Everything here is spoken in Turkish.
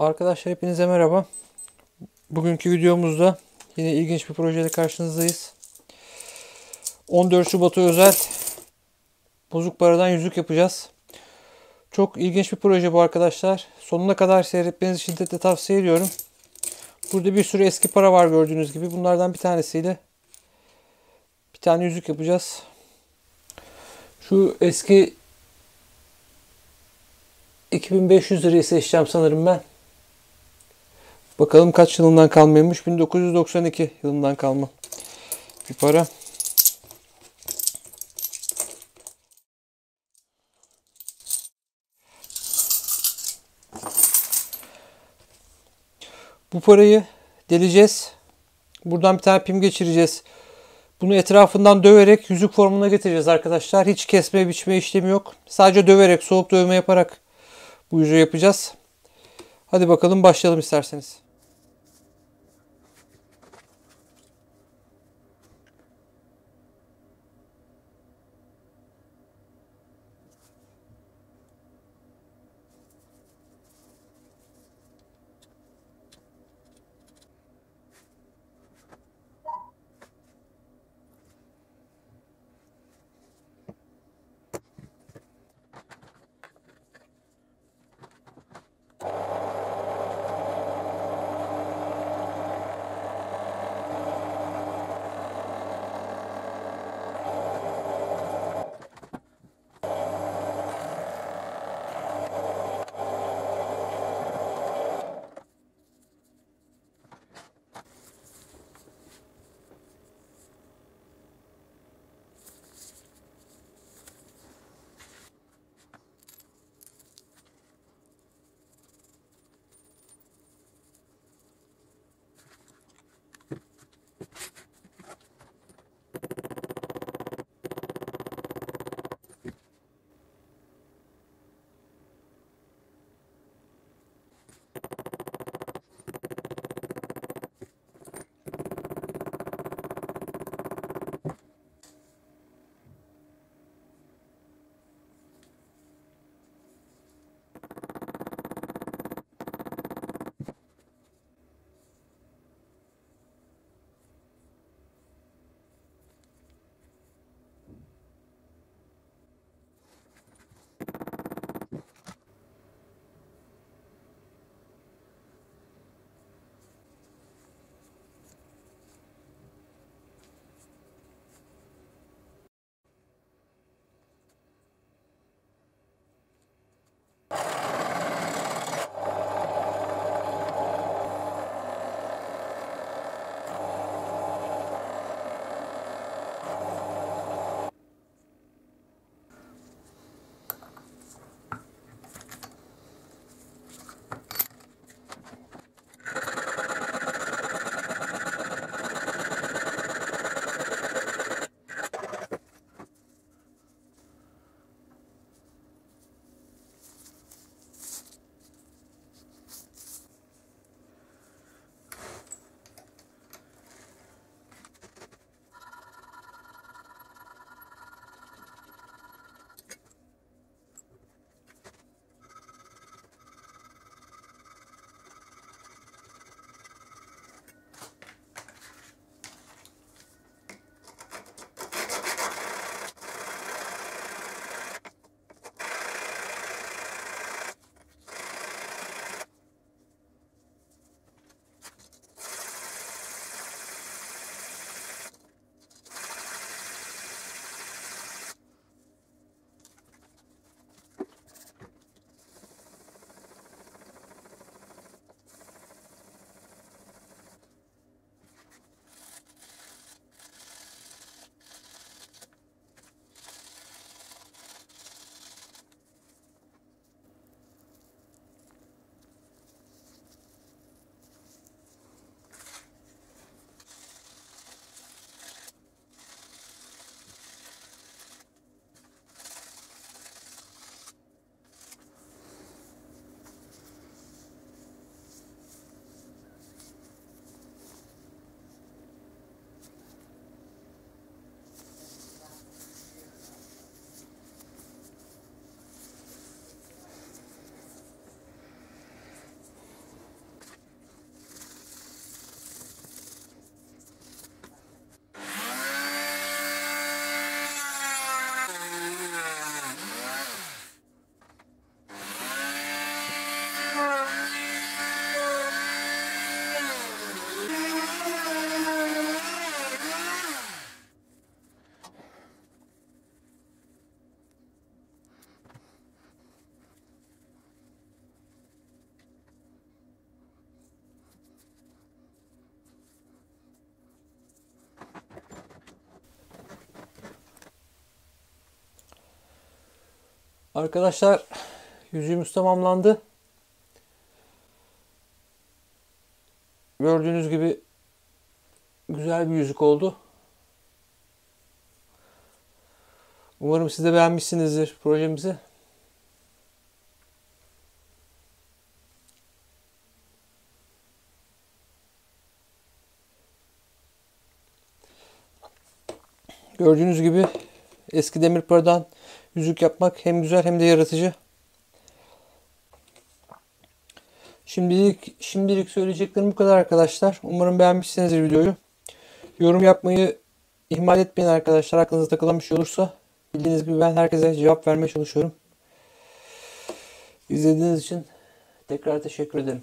Arkadaşlar hepinize merhaba. Bugünkü videomuzda yine ilginç bir projeyle karşınızdayız. 14 Şubat'a özel bozuk paradan yüzük yapacağız. Çok ilginç bir proje bu arkadaşlar. Sonuna kadar seyretmenizi şiddetle tavsiye ediyorum. Burada bir sürü eski para var gördüğünüz gibi. Bunlardan bir tanesiyle bir tane yüzük yapacağız. Şu eski 2500 lirayı seçeceğim sanırım ben. Bakalım kaç yılından kalmaymış. 1992 yılından kalma bir para. Bu parayı deleceğiz. Buradan bir tane pim geçireceğiz. Bunu etrafından döverek yüzük formuna getireceğiz arkadaşlar. Hiç kesme biçme işlemi yok. Sadece döverek, soğuk dövme yaparak bu yüzüğü yapacağız. Hadi bakalım başlayalım isterseniz. Arkadaşlar yüzüğümüz tamamlandı. Gördüğünüz gibi güzel bir yüzük oldu. Umarım siz de beğenmişsinizdir projemizi. Gördüğünüz gibi eski demir paradan yüzük yapmak hem güzel hem de yaratıcı. Şimdilik şimdilik söyleyeceklerim bu kadar arkadaşlar. Umarım beğenmişsinizdir videoyu. Yorum yapmayı ihmal etmeyin arkadaşlar. Aklınıza takılan bir şey olursa bildiğiniz gibi ben herkese cevap vermeye çalışıyorum. İzlediğiniz için tekrar teşekkür ederim.